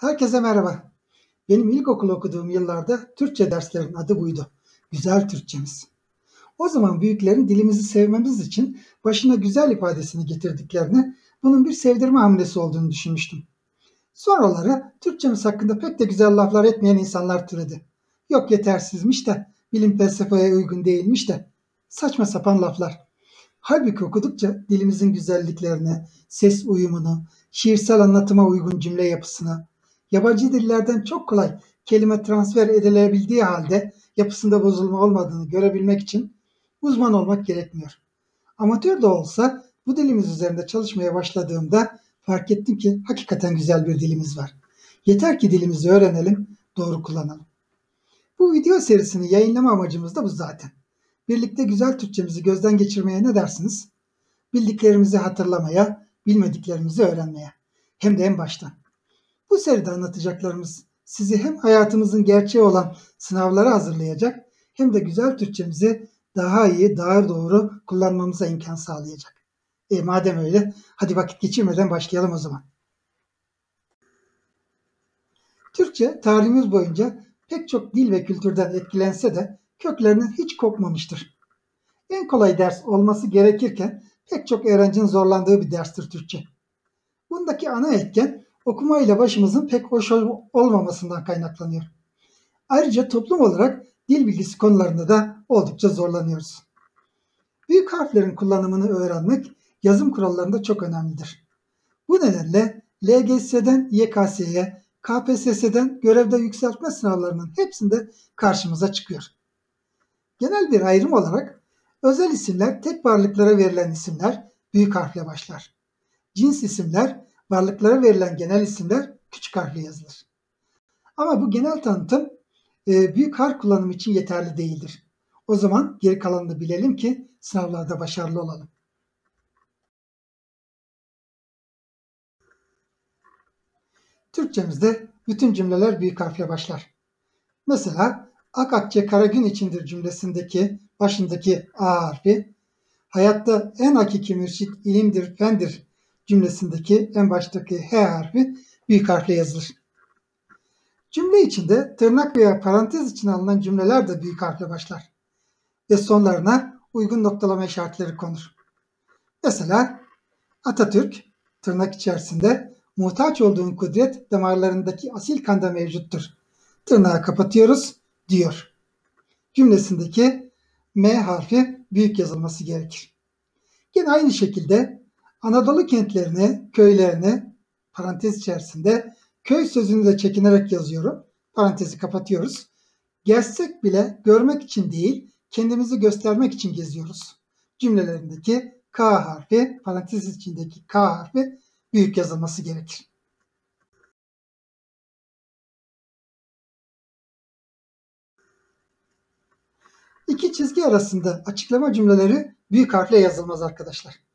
Herkese merhaba. Benim ilkokul okuduğum yıllarda Türkçe derslerin adı buydu. Güzel Türkçemiz. O zaman büyüklerin dilimizi sevmemiz için başına güzel ifadesini getirdiklerini, bunun bir sevdirme hamlesi olduğunu düşünmüştüm. Sonraları Türkçemiz hakkında pek de güzel laflar etmeyen insanlar türedi. Yok yetersizmiş de, bilim felsefeye uygun değilmiş de, saçma sapan laflar. Halbuki okudukça dilimizin güzelliklerini, ses uyumunu, şiirsel anlatıma uygun cümle yapısını, yabancı dillerden çok kolay kelime transfer edilebildiği halde yapısında bozulma olmadığını görebilmek için uzman olmak gerekmiyor. Amatör de olsa bu dilimiz üzerinde çalışmaya başladığımda fark ettim ki hakikaten güzel bir dilimiz var. Yeter ki dilimizi öğrenelim, doğru kullanalım. Bu video serisini yayınlama amacımız da bu zaten. Birlikte güzel Türkçemizi gözden geçirmeye ne dersiniz? Bildiklerimizi hatırlamaya, bilmediklerimizi öğrenmeye. Hem de en baştan. Bu seride anlatacaklarımız sizi hem hayatımızın gerçeği olan sınavlara hazırlayacak hem de güzel Türkçemizi daha iyi, daha doğru kullanmamıza imkan sağlayacak. E madem öyle hadi vakit geçirmeden başlayalım o zaman. Türkçe tarihimiz boyunca pek çok dil ve kültürden etkilense de köklerinden hiç kopmamıştır. En kolay ders olması gerekirken pek çok öğrencinin zorlandığı bir derstir Türkçe. Bundaki ana etken okuma ile başımızın pek hoş olmamasından kaynaklanıyor. Ayrıca toplum olarak dil bilgisi konularında da oldukça zorlanıyoruz. Büyük harflerin kullanımını öğrenmek yazım kurallarında çok önemlidir. Bu nedenle LGS'den YKS'ye, KPSS'den görevde yükseltme sınavlarının hepsinde karşımıza çıkıyor. Genel bir ayrım olarak özel isimler tek varlıklara verilen isimler büyük harfle başlar. Cins isimler varlıklara verilen genel isimler küçük harfle yazılır. Ama bu genel tanıtım e, büyük harf kullanımı için yeterli değildir. O zaman geri kalanını bilelim ki sınavlarda başarılı olalım. Türkçemizde bütün cümleler büyük harfle başlar. Mesela Ak akçe kara gün içindir cümlesindeki başındaki A harfi, hayatta en hakiki mürşit ilimdir, fendir cümlesindeki en baştaki H harfi büyük harfle yazılır. Cümle içinde tırnak veya parantez için alınan cümleler de büyük harfle başlar. Ve sonlarına uygun noktalama işaretleri konur. Mesela Atatürk tırnak içerisinde muhtaç olduğun kudret damarlarındaki asil kanda mevcuttur. Tırnağı kapatıyoruz diyor. Cümlesindeki M harfi büyük yazılması gerekir. Yine aynı şekilde Anadolu kentlerini, köylerini parantez içerisinde köy sözünü de çekinerek yazıyorum. Parantezi kapatıyoruz. Gezsek bile görmek için değil, kendimizi göstermek için geziyoruz. Cümlelerindeki K harfi, parantez içindeki K harfi büyük yazılması gerekir. İki çizgi arasında açıklama cümleleri büyük harfle yazılmaz arkadaşlar.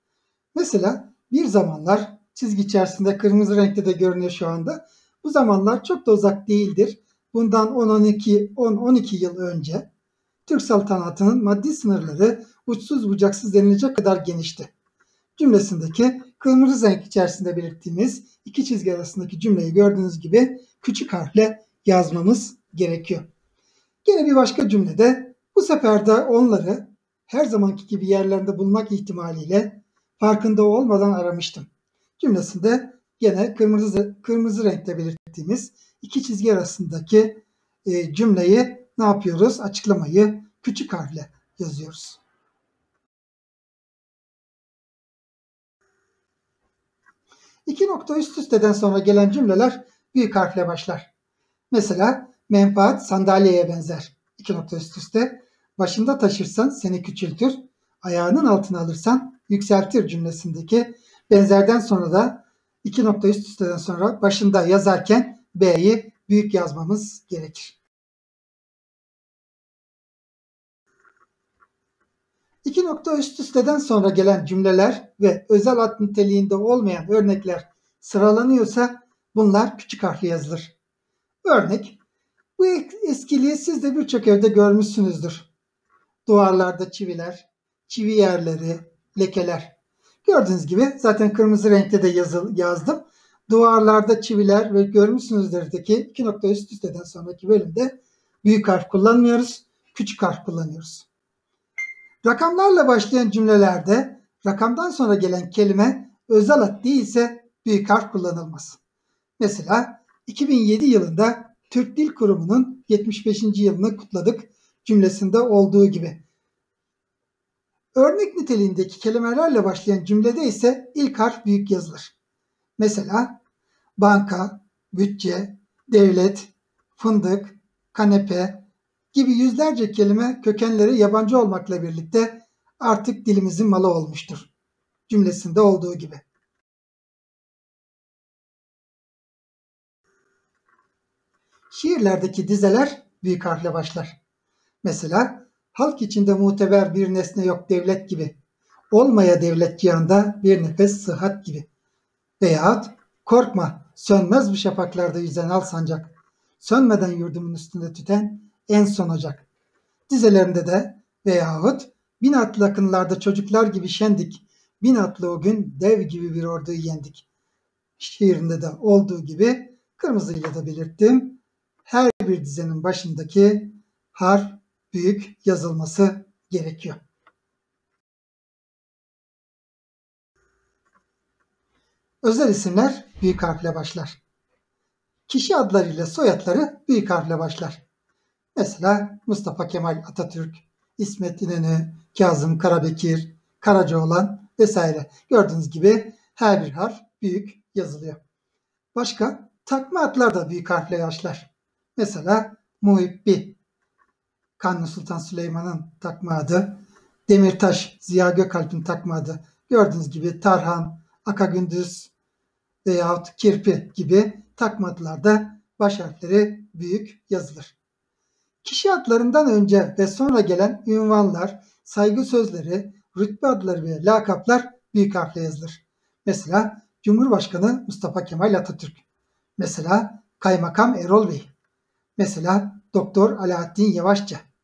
Mesela bir zamanlar çizgi içerisinde kırmızı renkte de görünüyor şu anda. Bu zamanlar çok da uzak değildir. Bundan 10-12 10-12 yıl önce Türk saltanatının maddi sınırları uçsuz bucaksız denilecek kadar genişti. Cümlesindeki kırmızı renk içerisinde belirttiğimiz iki çizgi arasındaki cümleyi gördüğünüz gibi küçük harfle yazmamız gerekiyor. Yine bir başka cümlede bu sefer de onları her zamanki gibi yerlerinde bulmak ihtimaliyle farkında olmadan aramıştım. Cümlesinde gene kırmızı kırmızı renkte belirttiğimiz iki çizgi arasındaki e, cümleyi ne yapıyoruz? Açıklamayı küçük harfle yazıyoruz. İki nokta üst üsteden sonra gelen cümleler büyük harfle başlar. Mesela menfaat sandalyeye benzer. İki nokta üst üste başında taşırsan seni küçültür, ayağının altına alırsan yükseltir cümlesindeki benzerden sonra da iki nokta üst üsteden sonra başında yazarken B'yi büyük yazmamız gerekir. İki nokta üst üsteden sonra gelen cümleler ve özel ad niteliğinde olmayan örnekler sıralanıyorsa bunlar küçük harfle yazılır. Örnek, bu eskiliği siz de birçok evde görmüşsünüzdür. Duvarlarda çiviler, çivi yerleri, lekeler. Gördüğünüz gibi zaten kırmızı renkte de yazı, yazdım. duvarlarda çiviler ve görmüşsünüzdür ki iki nokta üst üsteden sonraki bölümde büyük harf kullanmıyoruz, küçük harf kullanıyoruz. Rakamlarla başlayan cümlelerde rakamdan sonra gelen kelime özel ad değilse büyük harf kullanılmaz. Mesela 2007 yılında Türk Dil Kurumu'nun 75. yılını kutladık cümlesinde olduğu gibi. Örnek niteliğindeki kelimelerle başlayan cümlede ise ilk harf büyük yazılır. Mesela banka, bütçe, devlet, fındık, kanepe gibi yüzlerce kelime kökenleri yabancı olmakla birlikte artık dilimizin malı olmuştur. Cümlesinde olduğu gibi. Şiirlerdeki dizeler büyük harfle başlar. Mesela halk içinde muteber bir nesne yok devlet gibi. Olmaya devlet cihanda bir nefes sıhhat gibi. Veyahut korkma sönmez bu şafaklarda yüzen al sancak. Sönmeden yurdumun üstünde tüten en son ocak. Dizelerinde de veyahut bin atlı akınlarda çocuklar gibi şendik. Bin atlı o gün dev gibi bir orduyu yendik. Şiirinde de olduğu gibi kırmızıyla da belirttim. Her bir dizenin başındaki harf büyük yazılması gerekiyor. Özel isimler büyük harfle başlar. Kişi adlarıyla soyadları büyük harfle başlar. Mesela Mustafa Kemal Atatürk, İsmet İnönü, Kazım Karabekir, Karacaoğlan vesaire. Gördüğünüz gibi her bir harf büyük yazılıyor. Başka takma adlar da büyük harfle başlar. Mesela Muhibbi, Kanuni Sultan Süleyman'ın takma adı, Demirtaş, Ziya Gökalp'in takma adı. Gördüğünüz gibi Tarhan, Akagündüz veyahut Kirpi gibi takma adlarda baş harfleri büyük yazılır. Kişi adlarından önce ve sonra gelen ünvanlar, saygı sözleri, rütbe adları ve lakaplar büyük harfle yazılır. Mesela Cumhurbaşkanı Mustafa Kemal Atatürk. Mesela Kaymakam Erol Bey. Mesela Doktor Alaaddin Yavaşça.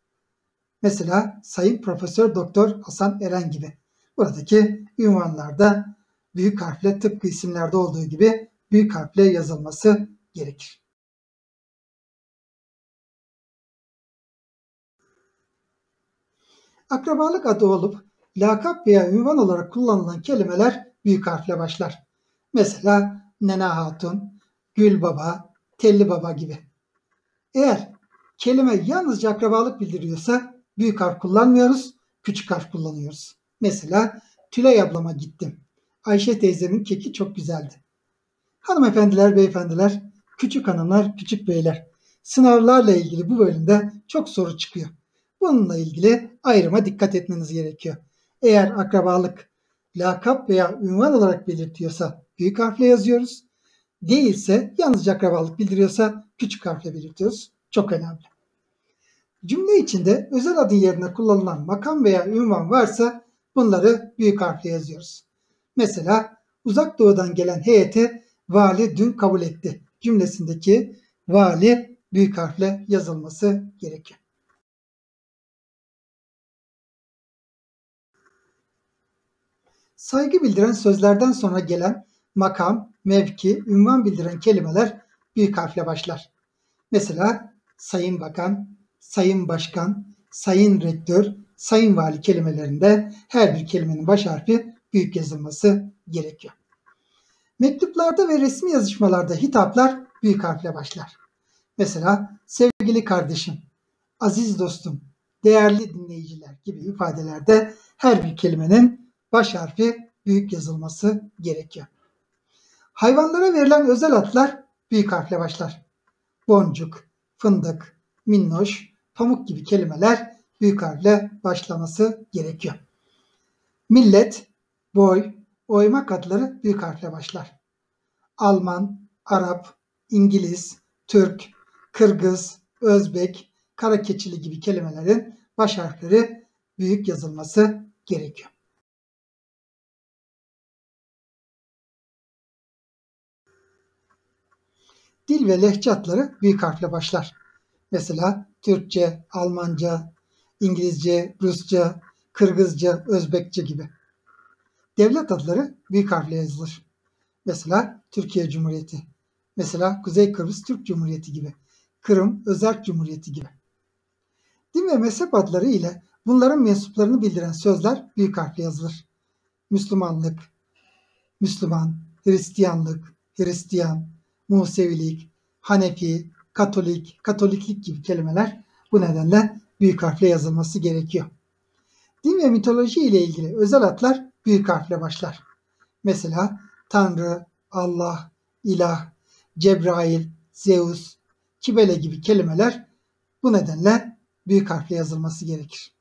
Mesela Sayın Profesör Doktor Hasan Eren gibi. Buradaki ünvanlarda büyük harfle tıpkı isimlerde olduğu gibi büyük harfle yazılması gerekir. Akrabalık adı olup lakap veya ünvan olarak kullanılan kelimeler büyük harfle başlar. Mesela Nena Hatun, Gül Baba, Telli Baba gibi. Eğer kelime yalnızca akrabalık bildiriyorsa büyük harf kullanmıyoruz, küçük harf kullanıyoruz. Mesela Tülay ablama gittim. Ayşe teyzemin keki çok güzeldi. Hanımefendiler, beyefendiler, küçük hanımlar, küçük beyler. Sınavlarla ilgili bu bölümde çok soru çıkıyor. Bununla ilgili ayrıma dikkat etmeniz gerekiyor. Eğer akrabalık, lakap veya ünvan olarak belirtiyorsa büyük harfle yazıyoruz. Değilse yalnızca akrabalık bildiriyorsa küçük harfle belirtiyoruz. Çok önemli. Cümle içinde özel adın yerine kullanılan makam veya ünvan varsa bunları büyük harfle yazıyoruz. Mesela uzak doğudan gelen heyeti vali dün kabul etti cümlesindeki vali büyük harfle yazılması gerekiyor. Saygı bildiren sözlerden sonra gelen makam, mevki, ünvan bildiren kelimeler büyük harfle başlar. Mesela Sayın Bakan, Sayın Başkan, Sayın Rektör, Sayın Vali kelimelerinde her bir kelimenin baş harfi büyük yazılması gerekiyor. Mektuplarda ve resmi yazışmalarda hitaplar büyük harfle başlar. Mesela sevgili kardeşim, aziz dostum, değerli dinleyiciler gibi ifadelerde her bir kelimenin baş harfi büyük yazılması gerekiyor. Hayvanlara verilen özel adlar büyük harfle başlar. Boncuk, fındık, minnoş, pamuk gibi kelimeler büyük harfle başlaması gerekiyor. Millet, boy, oymak adları büyük harfle başlar. Alman, Arap, İngiliz, Türk, Kırgız, Özbek, Karakeçili gibi kelimelerin baş harfleri büyük yazılması gerekiyor. Dil ve lehçe adları büyük harfle başlar. Mesela Türkçe, Almanca, İngilizce, Rusça, Kırgızca, Özbekçe gibi. Devlet adları büyük harfle yazılır. Mesela Türkiye Cumhuriyeti. Mesela Kuzey Kıbrıs Türk Cumhuriyeti gibi. Kırım Özerk Cumhuriyeti gibi. Din ve mezhep adları ile bunların mensuplarını bildiren sözler büyük harfle yazılır. Müslümanlık, Müslüman, Hristiyanlık, Hristiyan, Musevilik, Hanefi, Katolik, Katoliklik gibi kelimeler bu nedenle büyük harfle yazılması gerekiyor. Din ve mitoloji ile ilgili özel adlar büyük harfle başlar. Mesela Tanrı, Allah, İlah, Cebrail, Zeus, Kibele gibi kelimeler bu nedenle büyük harfle yazılması gerekir.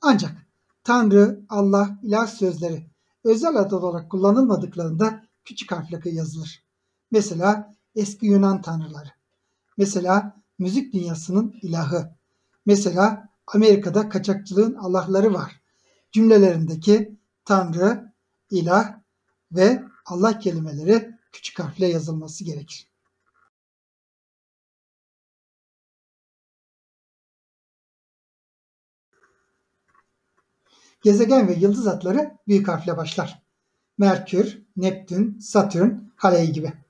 Ancak Tanrı, Allah, İlah sözleri özel ad olarak kullanılmadıklarında küçük harfle yazılır. Mesela eski Yunan tanrıları. Mesela müzik dünyasının ilahı. Mesela Amerika'da kaçakçılığın Allah'ları var. Cümlelerindeki Tanrı, ilah ve Allah kelimeleri küçük harfle yazılması gerekir. Gezegen ve yıldız adları büyük harfle başlar. Merkür, Neptün, Satürn, Haley gibi.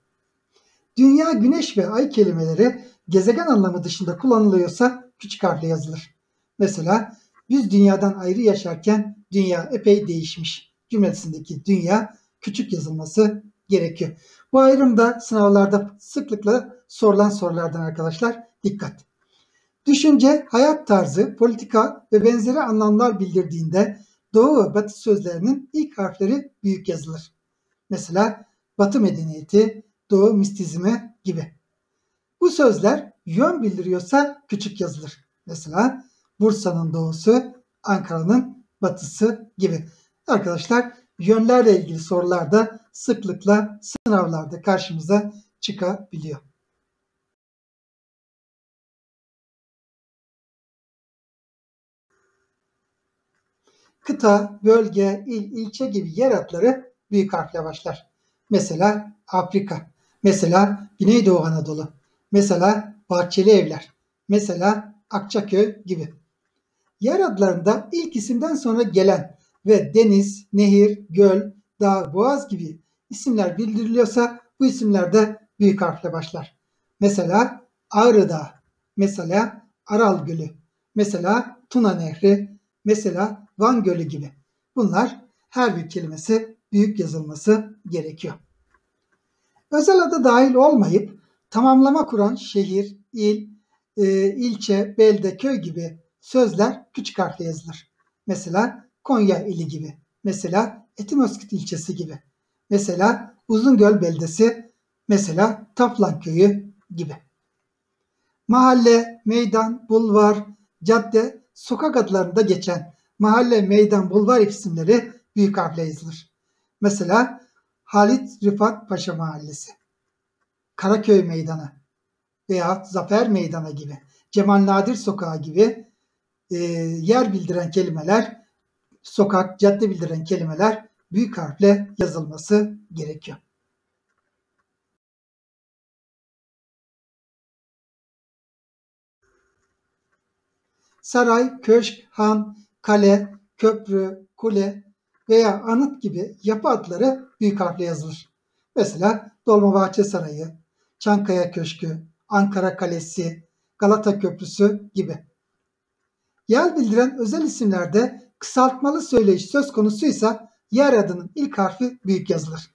Dünya, Güneş ve Ay kelimeleri gezegen anlamı dışında kullanılıyorsa küçük harfle yazılır. Mesela biz dünyadan ayrı yaşarken dünya epey değişmiş cümlesindeki dünya küçük yazılması gerekiyor. Bu ayrım da sınavlarda sıklıkla sorulan sorulardan arkadaşlar dikkat. Düşünce, hayat tarzı, politika ve benzeri anlamlar bildirdiğinde Doğu ve Batı sözlerinin ilk harfleri büyük yazılır. Mesela Batı medeniyeti, Doğu mistizmi gibi. Bu sözler yön bildiriyorsa küçük yazılır. Mesela Bursa'nın doğusu, Ankara'nın batısı gibi. Arkadaşlar yönlerle ilgili sorular da sıklıkla sınavlarda karşımıza çıkabiliyor. Kıta, bölge, il, ilçe gibi yer adları büyük harfle başlar. Mesela Afrika, mesela Güneydoğu Anadolu, mesela Bahçeli Evler, mesela Akçaköy gibi. Yer adlarında ilk isimden sonra gelen ve deniz, nehir, göl, dağ, boğaz gibi isimler bildiriliyorsa bu isimler de büyük harfle başlar. Mesela Ağrı Dağı, mesela Aral Gölü, mesela Tuna Nehri, mesela Van Gölü gibi. Bunlar her bir kelimesi büyük yazılması gerekiyor. Özel adı dahil olmayıp tamamlama kuran şehir, il, e, ilçe, belde, köy gibi sözler küçük harfle yazılır. Mesela Konya ili gibi. Mesela Etimözküt ilçesi gibi. Mesela Uzungöl beldesi, mesela Taflan köyü gibi. Mahalle, meydan, bulvar, cadde, sokak adlarında geçen mahalle, meydan, bulvar isimleri büyük harfle yazılır. Mesela Halit Rıfat Paşa Mahallesi, Karaköy Meydanı veya Zafer Meydanı gibi, Cemal Nadir Sokağı gibi e, yer bildiren kelimeler, sokak, cadde bildiren kelimeler büyük harfle yazılması gerekiyor. Saray, köşk, han, kale, köprü, kule veya anıt gibi yapı adları büyük harfle yazılır. Mesela Dolmabahçe Sarayı, Çankaya Köşkü, Ankara Kalesi, Galata Köprüsü gibi. Yer bildiren özel isimlerde kısaltmalı söyleyiş söz konusuysa yer adının ilk harfi büyük yazılır.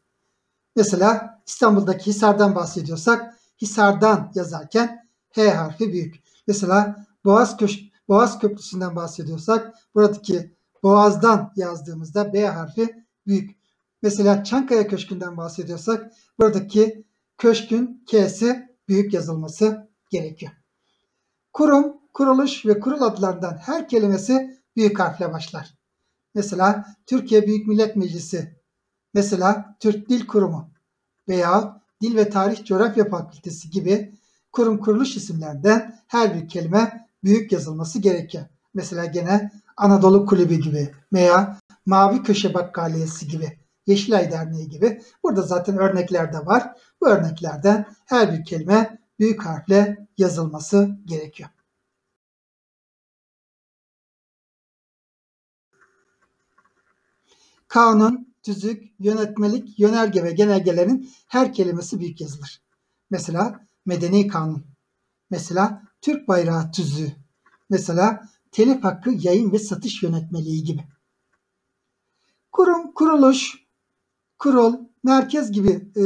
Mesela İstanbul'daki Hisar'dan bahsediyorsak Hisar'dan yazarken H harfi büyük. Mesela Boğaz, Köş Boğaz Köprüsü'nden bahsediyorsak buradaki Boğaz'dan yazdığımızda B harfi büyük. Mesela Çankaya Köşkü'nden bahsediyorsak buradaki köşkün K'si büyük yazılması gerekiyor. Kurum, kuruluş ve kurul adlarından her kelimesi büyük harfle başlar. Mesela Türkiye Büyük Millet Meclisi, mesela Türk Dil Kurumu veya Dil ve Tarih Coğrafya Fakültesi gibi kurum kuruluş isimlerden her bir kelime büyük yazılması gerekiyor. Mesela gene Anadolu Kulübü gibi veya Mavi Köşe Bakkaliyesi gibi, Yeşilay Derneği gibi. Burada zaten örnekler de var. Bu örneklerden her bir kelime büyük harfle yazılması gerekiyor. Kanun, tüzük, yönetmelik, yönerge ve genelgelerin her kelimesi büyük yazılır. Mesela medeni kanun, mesela Türk bayrağı tüzüğü, mesela telif hakkı yayın ve satış yönetmeliği gibi. Kurum, kuruluş, kurul, merkez gibi e,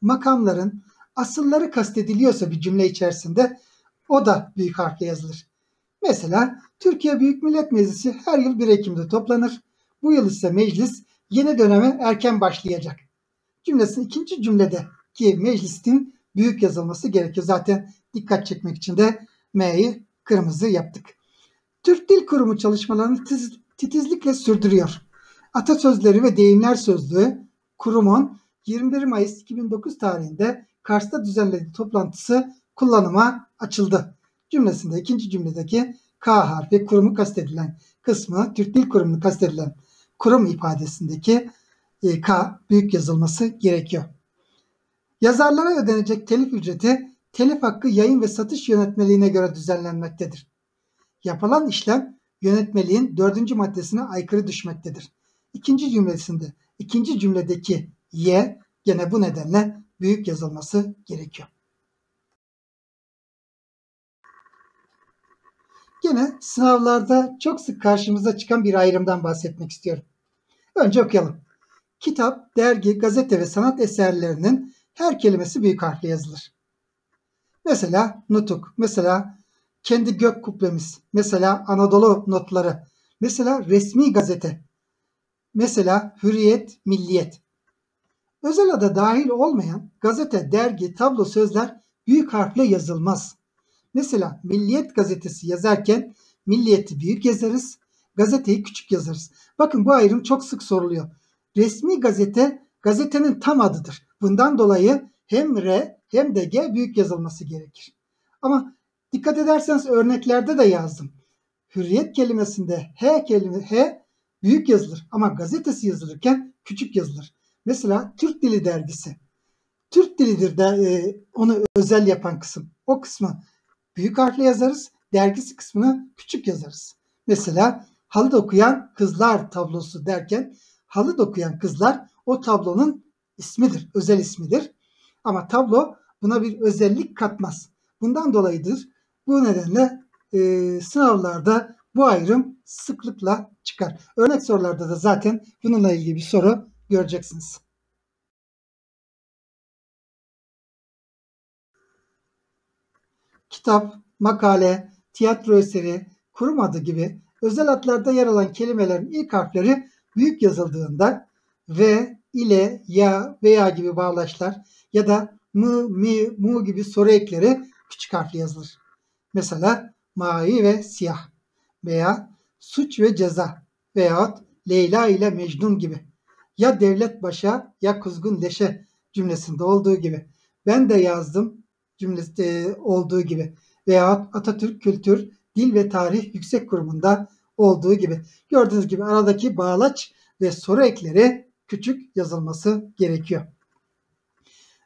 makamların asılları kastediliyorsa bir cümle içerisinde o da büyük harfle yazılır. Mesela Türkiye Büyük Millet Meclisi her yıl 1 Ekim'de toplanır. Bu yıl ise meclis yeni döneme erken başlayacak. Cümlesinin ikinci cümlede ki meclisin büyük yazılması gerekiyor. Zaten dikkat çekmek için de M'yi kırmızı yaptık. Türk Dil Kurumu çalışmalarını titizlikle sürdürüyor. Atasözleri ve deyimler sözlüğü kurumun 21 Mayıs 2009 tarihinde Kars'ta düzenlediği toplantısı kullanıma açıldı. Cümlesinde ikinci cümledeki K harfi kurumu kastedilen kısmı Türk Dil Kurumu'nu kastedilen kurum ifadesindeki e, K büyük yazılması gerekiyor. Yazarlara ödenecek telif ücreti telif hakkı yayın ve satış yönetmeliğine göre düzenlenmektedir. Yapılan işlem yönetmeliğin dördüncü maddesine aykırı düşmektedir. İkinci cümlesinde, ikinci cümledeki Y gene bu nedenle büyük yazılması gerekiyor. Gene sınavlarda çok sık karşımıza çıkan bir ayrımdan bahsetmek istiyorum. Önce okuyalım. Kitap, dergi, gazete ve sanat eserlerinin her kelimesi büyük harfle yazılır. Mesela nutuk, mesela kendi gök kubbemiz, mesela Anadolu notları, mesela resmi gazete, mesela hürriyet, milliyet. Özel ada dahil olmayan gazete, dergi, tablo, sözler büyük harfle yazılmaz. Mesela Milliyet gazetesi yazarken milliyeti büyük yazarız, gazeteyi küçük yazarız. Bakın bu ayrım çok sık soruluyor. Resmi gazete gazetenin tam adıdır. Bundan dolayı hem R hem de G büyük yazılması gerekir. Ama dikkat ederseniz örneklerde de yazdım. Hürriyet kelimesinde H kelime H büyük yazılır ama gazetesi yazılırken küçük yazılır. Mesela Türk Dili dergisi. Türk dilidir de e, onu özel yapan kısım. O kısmı büyük harfle yazarız. Dergisi kısmını küçük yazarız. Mesela halı dokuyan kızlar tablosu derken halı dokuyan kızlar o tablonun ismidir, özel ismidir. Ama tablo buna bir özellik katmaz. Bundan dolayıdır. Bu nedenle e, sınavlarda bu ayrım sıklıkla çıkar. Örnek sorularda da zaten bununla ilgili bir soru göreceksiniz. Kitap, makale, tiyatro eseri, kurum adı gibi özel adlarda yer alan kelimelerin ilk harfleri büyük yazıldığında ve, ile, ya, veya gibi bağlaçlar ya da mı, mi, mu gibi soru ekleri küçük harfli yazılır. Mesela mavi ve siyah veya suç ve ceza veyahut Leyla ile Mecnun gibi ya devlet başa ya kuzgun leşe cümlesinde olduğu gibi ben de yazdım cümlesi olduğu gibi veya Atatürk Kültür, Dil ve Tarih Yüksek Kurumu'nda olduğu gibi. Gördüğünüz gibi aradaki bağlaç ve soru ekleri küçük yazılması gerekiyor.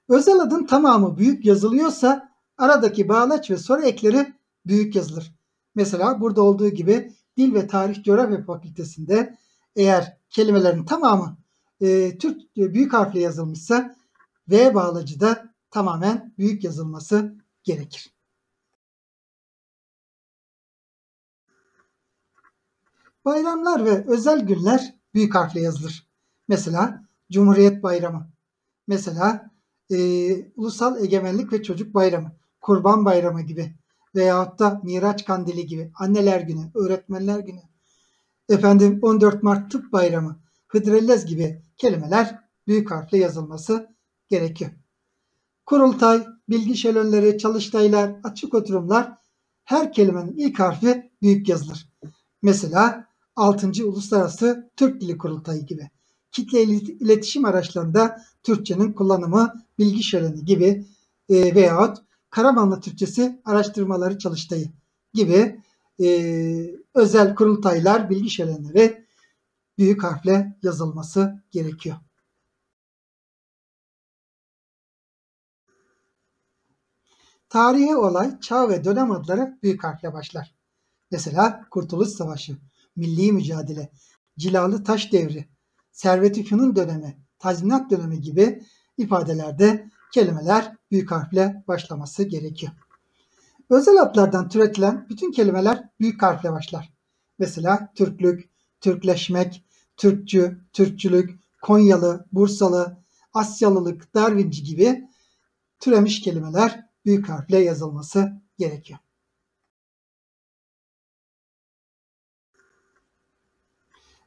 Özel adın tamamı büyük yazılıyorsa aradaki bağlaç ve soru ekleri büyük yazılır. Mesela burada olduğu gibi Dil ve Tarih Coğrafya Fakültesinde eğer kelimelerin tamamı e, Türk e, büyük harfle yazılmışsa V bağlacı da tamamen büyük yazılması gerekir. Bayramlar ve özel günler büyük harfle yazılır. Mesela Cumhuriyet Bayramı. Mesela e, Ulusal Egemenlik ve Çocuk Bayramı, Kurban Bayramı gibi veyahut da Miraç Kandili gibi, Anneler Günü, Öğretmenler Günü, efendim 14 Mart Tıp Bayramı, Hıdrellez gibi kelimeler büyük harfle yazılması gerekiyor. Kurultay, bilgi şölönleri, çalıştaylar, açık oturumlar her kelimenin ilk harfi büyük yazılır. Mesela 6. Uluslararası Türk Dili Kurultayı gibi. Kitle iletişim araçlarında Türkçenin kullanımı, bilgi şöleni gibi e, veyahut Karamanlı Türkçesi Araştırmaları Çalıştayı gibi e, özel kurultaylar, bilgi şölenleri büyük harfle yazılması gerekiyor. Tarihi olay, çağ ve dönem adları büyük harfle başlar. Mesela Kurtuluş Savaşı, Milli Mücadele, Cilalı Taş Devri, servet-i fünun dönemi, tazminat dönemi gibi ifadelerde kelimeler büyük harfle başlaması gerekiyor. Özel adlardan türetilen bütün kelimeler büyük harfle başlar. Mesela Türklük, Türkleşmek, Türkçü, Türkçülük, Konyalı, Bursalı, Asyalılık, Darwinci gibi türemiş kelimeler büyük harfle yazılması gerekiyor.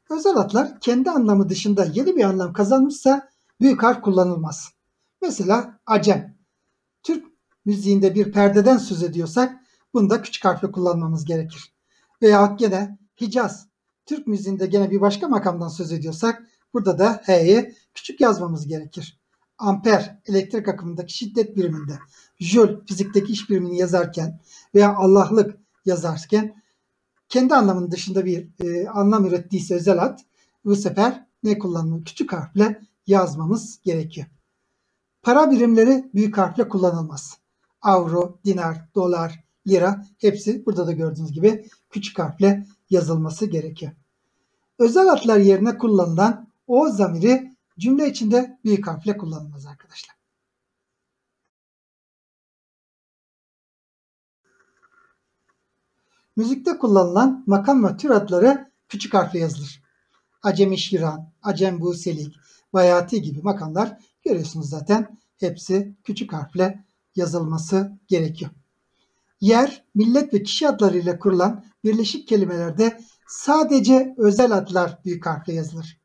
Özel adlar kendi anlamı dışında yeni bir anlam kazanmışsa büyük harf kullanılmaz. Mesela Acem. Müziğinde bir perdeden söz ediyorsak bunu da küçük harfle kullanmamız gerekir. Veya gene Hicaz. Türk müziğinde gene bir başka makamdan söz ediyorsak burada da H'yi küçük yazmamız gerekir. Amper elektrik akımındaki şiddet biriminde, Joule fizikteki iş birimini yazarken veya Allah'lık yazarken kendi anlamının dışında bir e, anlam ürettiyse özel ad bu sefer ne kullanılır? Küçük harfle yazmamız gerekiyor. Para birimleri büyük harfle kullanılmaz. Avro, dinar, dolar, lira hepsi burada da gördüğünüz gibi küçük harfle yazılması gerekiyor. Özel adlar yerine kullanılan o zamiri cümle içinde büyük harfle kullanılmaz arkadaşlar. Müzikte kullanılan makam ve tür adları küçük harfle yazılır. Acemi Şiran, Acem Buselik, Bayati gibi makamlar görüyorsunuz zaten hepsi küçük harfle yazılması gerekiyor. Yer, millet ve kişi adlarıyla kurulan birleşik kelimelerde sadece özel adlar büyük harfle yazılır.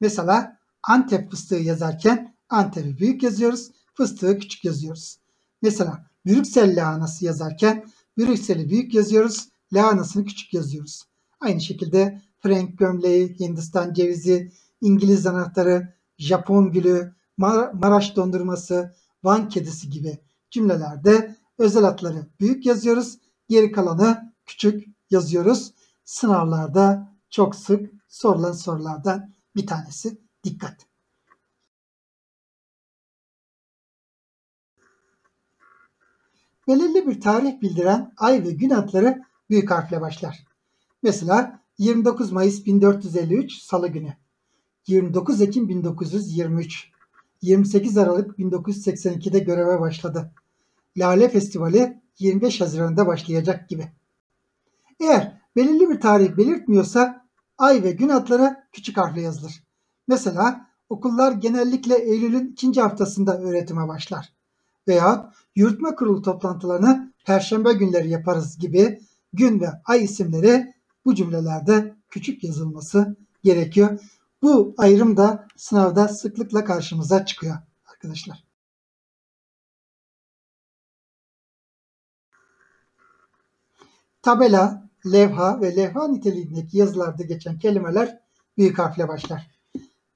Mesela Antep fıstığı yazarken Antep'i büyük yazıyoruz, fıstığı küçük yazıyoruz. Mesela Brüksel lahanası yazarken Brüksel'i büyük yazıyoruz, lahanasını küçük yazıyoruz. Aynı şekilde Frank gömleği, Hindistan cevizi, İngiliz anahtarı, Japon gülü, Maraş dondurması, Van kedisi gibi cümlelerde özel adları büyük yazıyoruz. Geri kalanı küçük yazıyoruz. Sınavlarda çok sık sorulan sorulardan bir tanesi. Dikkat! Belirli bir tarih bildiren ay ve gün adları büyük harfle başlar. Mesela 29 Mayıs 1453 Salı günü, 29 Ekim 1923, 28 Aralık 1982'de göreve başladı. Lale Festivali 25 Haziran'da başlayacak gibi. Eğer belirli bir tarih belirtmiyorsa ay ve gün adları küçük harfle yazılır. Mesela okullar genellikle Eylül'ün ikinci haftasında öğretime başlar. Veya yürütme kurulu toplantılarını perşembe günleri yaparız gibi gün ve ay isimleri bu cümlelerde küçük yazılması gerekiyor. Bu ayrım da sınavda sıklıkla karşımıza çıkıyor arkadaşlar. Tabela, levha ve levha niteliğindeki yazılarda geçen kelimeler büyük harfle başlar.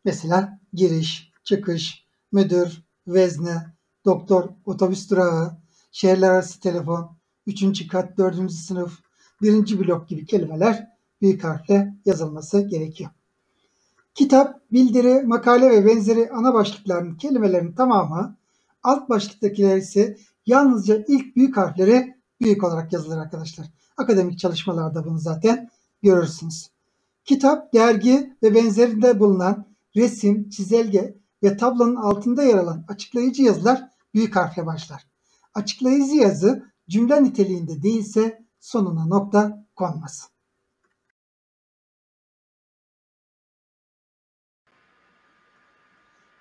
Mesela giriş, çıkış, müdür, vezne, doktor, otobüs durağı, şehirler arası telefon, üçüncü kat, dördüncü sınıf, birinci blok gibi kelimeler büyük harfle yazılması gerekiyor. Kitap, bildiri, makale ve benzeri ana başlıkların kelimelerin tamamı, alt başlıktakiler ise yalnızca ilk büyük harfleri büyük olarak yazılır arkadaşlar. Akademik çalışmalarda bunu zaten görürsünüz. Kitap, dergi ve benzerinde bulunan resim, çizelge ve tablonun altında yer alan açıklayıcı yazılar büyük harfle başlar. Açıklayıcı yazı cümle niteliğinde değilse sonuna nokta konmaz.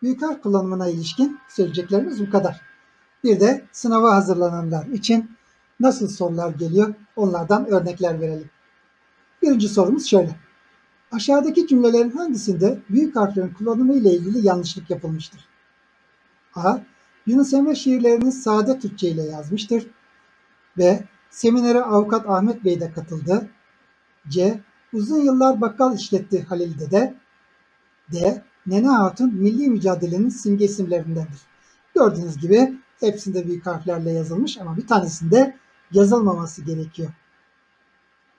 Büyük harf kullanımına ilişkin söyleyeceklerimiz bu kadar. Bir de sınava hazırlananlar için nasıl sorular geliyor onlardan örnekler verelim. Birinci sorumuz şöyle. Aşağıdaki cümlelerin hangisinde büyük harflerin kullanımı ile ilgili yanlışlık yapılmıştır? A. Yunus Emre şiirlerini sade Türkçe ile yazmıştır. B. Seminere avukat Ahmet Bey de katıldı. C. Uzun yıllar bakkal işletti Halil Dede. D. Nene Hatun milli mücadelenin simge isimlerindendir. Gördüğünüz gibi hepsinde büyük harflerle yazılmış ama bir tanesinde yazılmaması gerekiyor.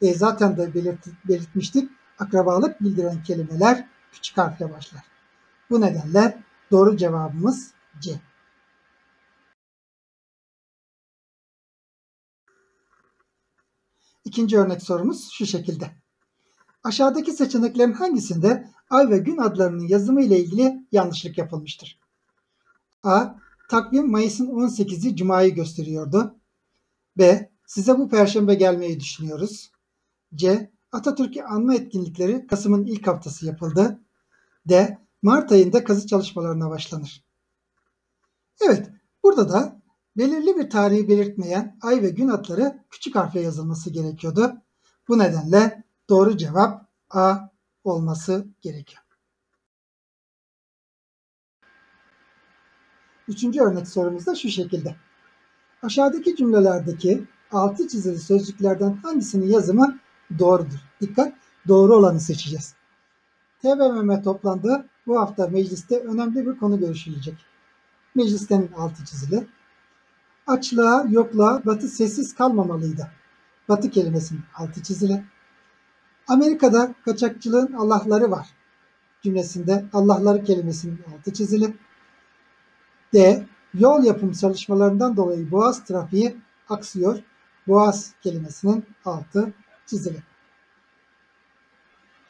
E zaten de belirt, belirtmiştik. Akrabalık bildiren kelimeler küçük harfle başlar. Bu nedenle doğru cevabımız C. İkinci örnek sorumuz şu şekilde. Aşağıdaki seçeneklerin hangisinde ay ve gün adlarının yazımı ile ilgili yanlışlık yapılmıştır. A. Takvim Mayıs'ın 18'i Cuma'yı gösteriyordu. B. Size bu perşembe gelmeyi düşünüyoruz. C. Atatürk'ü anma etkinlikleri Kasım'ın ilk haftası yapıldı. D. Mart ayında kazı çalışmalarına başlanır. Evet, burada da belirli bir tarihi belirtmeyen ay ve gün adları küçük harfle yazılması gerekiyordu. Bu nedenle doğru cevap A olması gerekiyor. Üçüncü örnek sorumuz da şu şekilde. Aşağıdaki cümlelerdeki altı çizili sözcüklerden hangisinin yazımı doğrudur? Dikkat, doğru olanı seçeceğiz. TBMM toplandı. Bu hafta mecliste önemli bir konu görüşülecek. Meclisten altı çizili. Açlığa, yokluğa Batı sessiz kalmamalıydı. Batı kelimesinin altı çizili. Amerika'da kaçakçılığın Allah'ları var cümlesinde Allah'ları kelimesinin altı çizili. D. Yol yapım çalışmalarından dolayı Boğaz trafiği aksıyor. Boğaz kelimesinin altı çizili.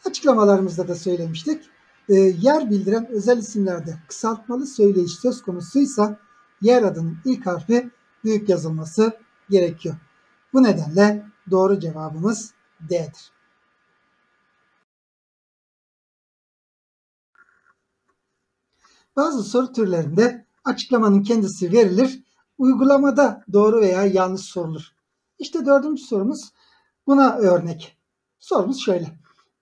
Açıklamalarımızda da söylemiştik. E, yer bildiren özel isimlerde kısaltmalı söyleyiş söz konusuysa yer adının ilk harfi büyük yazılması gerekiyor. Bu nedenle doğru cevabımız D'dir. Bazı soru türlerinde açıklamanın kendisi verilir, uygulamada doğru veya yanlış sorulur. İşte dördüncü sorumuz buna örnek. Sorumuz şöyle.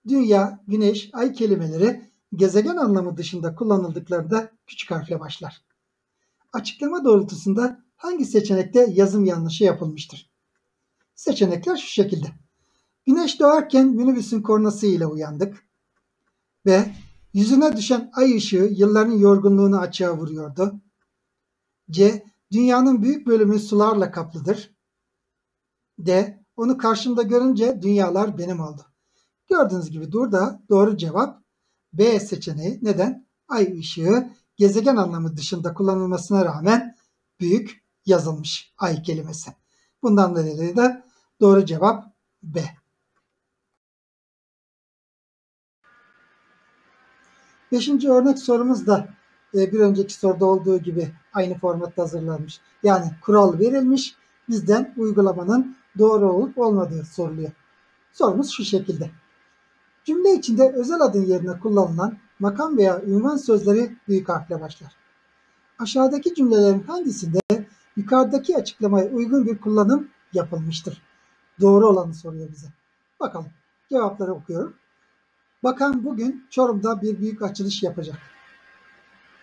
Dünya, güneş, ay kelimeleri gezegen anlamı dışında kullanıldıklarında küçük harfle başlar. Açıklama doğrultusunda hangi seçenekte yazım yanlışı yapılmıştır? Seçenekler şu şekilde. Güneş doğarken minibüsün kornası ile uyandık. Ve yüzüne düşen ay ışığı yılların yorgunluğunu açığa vuruyordu. C. Dünyanın büyük bölümü sularla kaplıdır. D. Onu karşımda görünce dünyalar benim oldu. Gördüğünüz gibi burada doğru cevap B seçeneği. Neden? Ay ışığı gezegen anlamı dışında kullanılmasına rağmen büyük yazılmış ay kelimesi. Bundan dolayı da doğru cevap B. Beşinci örnek sorumuz da bir önceki soruda olduğu gibi aynı formatta hazırlanmış. Yani kural verilmiş, bizden uygulamanın doğru olup olmadığı soruluyor. Sorumuz şu şekilde. Cümle içinde özel adın yerine kullanılan makam veya ünvan sözleri büyük harfle başlar. Aşağıdaki cümlelerin hangisinde yukarıdaki açıklamaya uygun bir kullanım yapılmıştır? Doğru olanı soruyor bize. Bakalım. Cevapları okuyorum. Bakan bugün Çorum'da bir büyük açılış yapacak.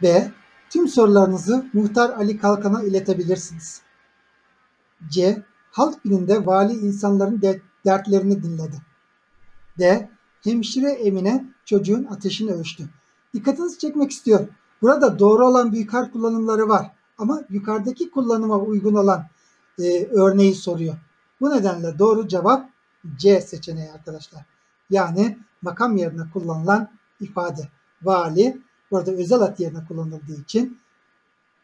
B. Tüm sorularınızı Muhtar Ali Kalkan'a iletebilirsiniz. C. Halk gününde vali insanların de dertlerini dinledi. D. Hemşire Emine çocuğun ateşini ölçtü. Dikkatinizi çekmek istiyorum. Burada doğru olan büyük harf kullanımları var. Ama yukarıdaki kullanıma uygun olan e, örneği soruyor. Bu nedenle doğru cevap C seçeneği arkadaşlar. Yani makam yerine kullanılan ifade. Vali burada özel ad yerine kullanıldığı için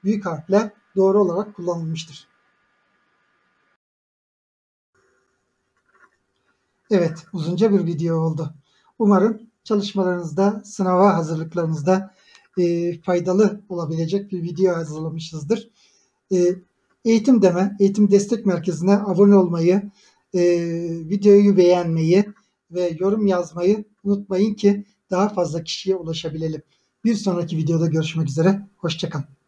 büyük harfle doğru olarak kullanılmıştır. Evet, uzunca bir video oldu. Umarım çalışmalarınızda, sınava hazırlıklarınızda e, faydalı olabilecek bir video hazırlamışızdır. E, eğitim deme, eğitim destek merkezine abone olmayı, e, videoyu beğenmeyi ve yorum yazmayı unutmayın ki daha fazla kişiye ulaşabilelim. Bir sonraki videoda görüşmek üzere. Hoşçakalın.